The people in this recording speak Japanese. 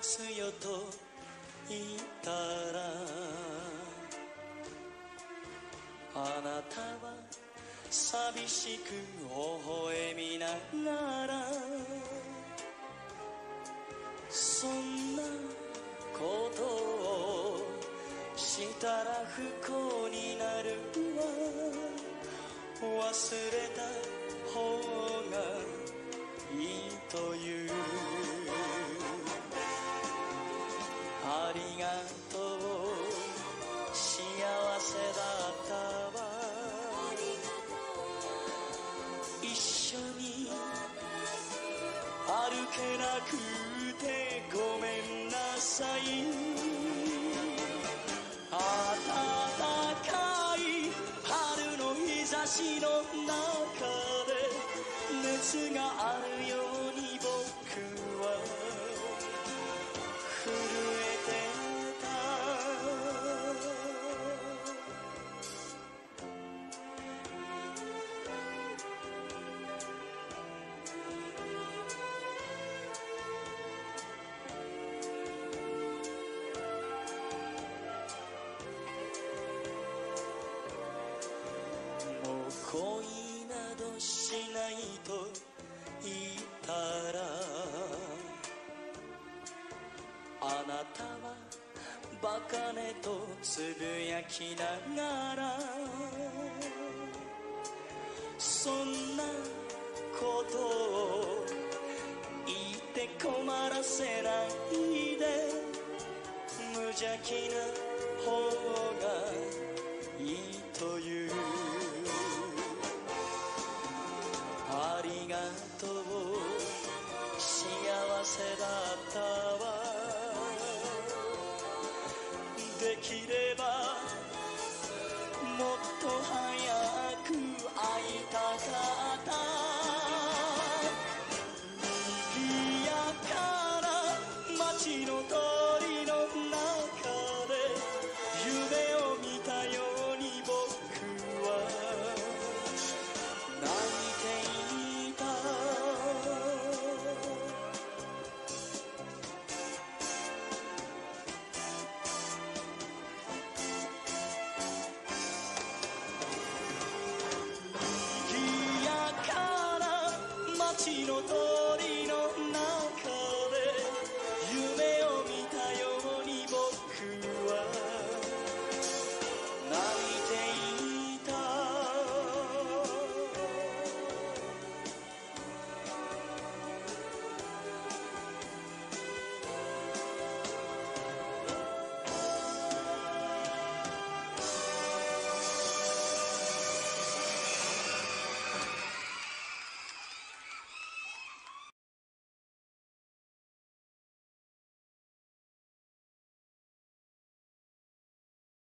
つよと言ったらあなたは寂しく微笑みながらそんなことをしたら不幸になるわ。忘くてごめんなさい。暖かい春の日差しの中で熱があるよあなたはバカねとつぶやきながらそんなことを言って困らせないで無邪気な方がいいという。ありがとう。幸せだった。できれば街の通りの中